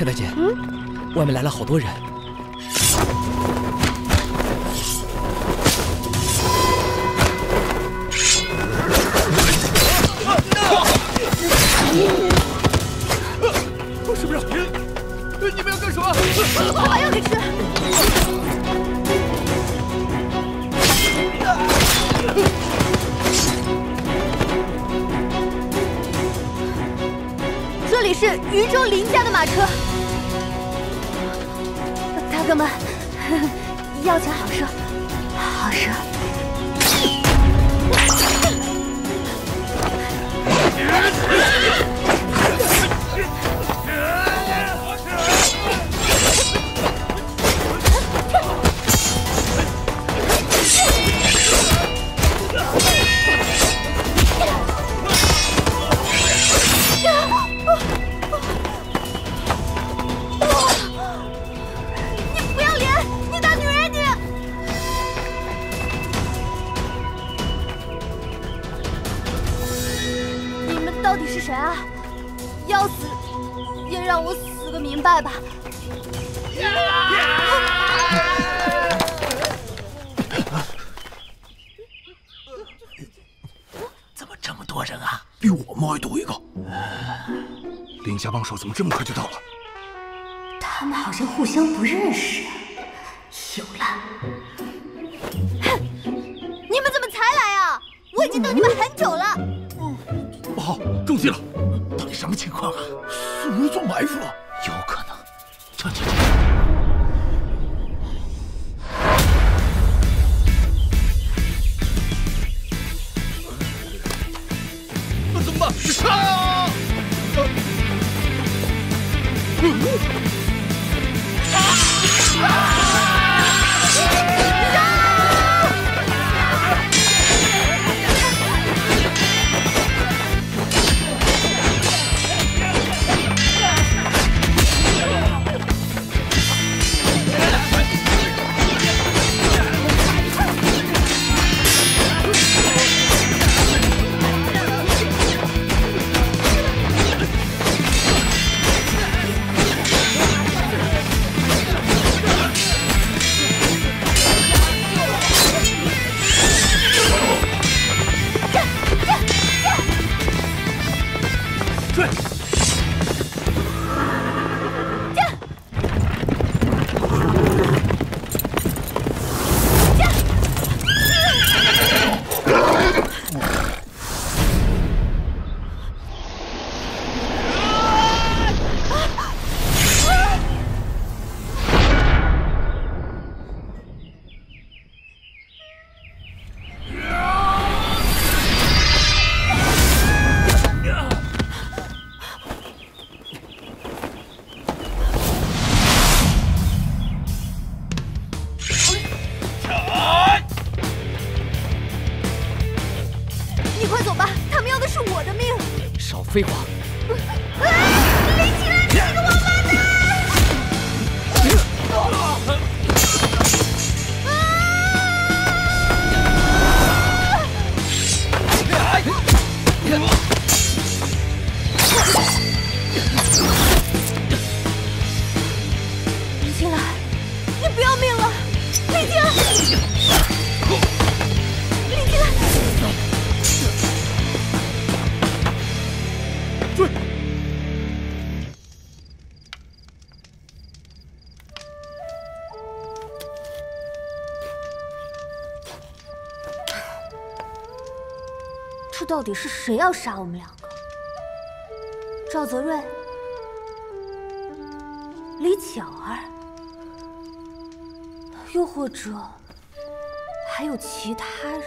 太太姐，外面来了好多人。是不是？你们要干什么？快把药给吃！这里是渝州林家的马车，大哥们，要钱好说，好说。让我死个明白吧！怎么这么多人啊？比我们还多一个。林家帮手怎么这么快就到了？他们好像互相不认识。有了！你们怎么才来啊？我已经等你们很久了。不好，中计了！到底什么情况啊？有人做埋伏了。有可能。少废话！林奇，你这个王八蛋！这到底是谁要杀我们两个？赵泽瑞、李巧儿，又或者还有其他人？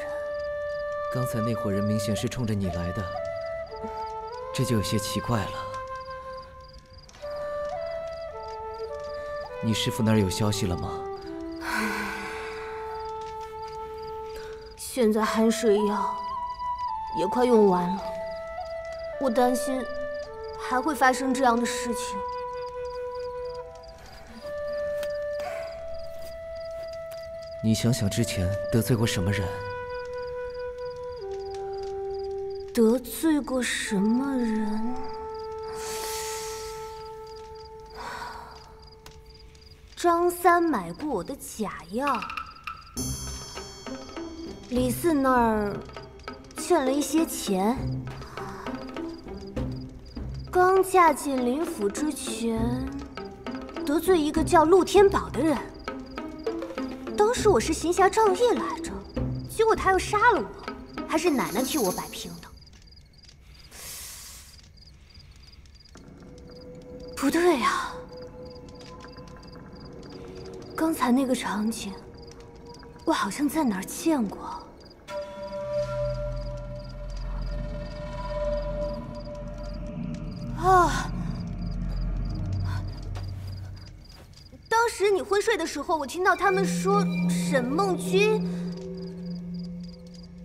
刚才那伙人明显是冲着你来的，这就有些奇怪了。你师傅那儿有消息了吗？现在寒水药也快用完了，我担心还会发生这样的事情。你想想之前得罪过什么人？得罪过什么人？张三买过我的假药，李四那儿欠了一些钱，刚嫁进林府之前得罪一个叫陆天宝的人，当时我是行侠仗义来着，结果他又杀了我，还是奶奶替我摆平的。不对呀。刚才那个场景，我好像在哪儿见过。啊！当时你昏睡的时候，我听到他们说沈梦君。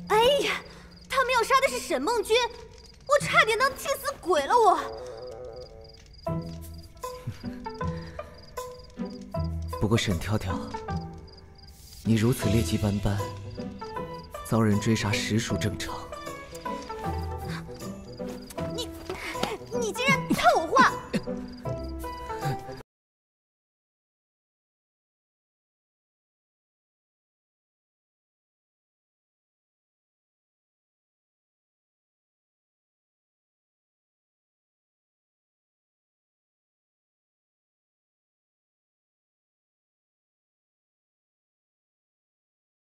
哎呀，他们要杀的是沈梦君，我差点当替死鬼了，我。不过沈跳跳，你如此劣迹斑斑，遭人追杀实属正常。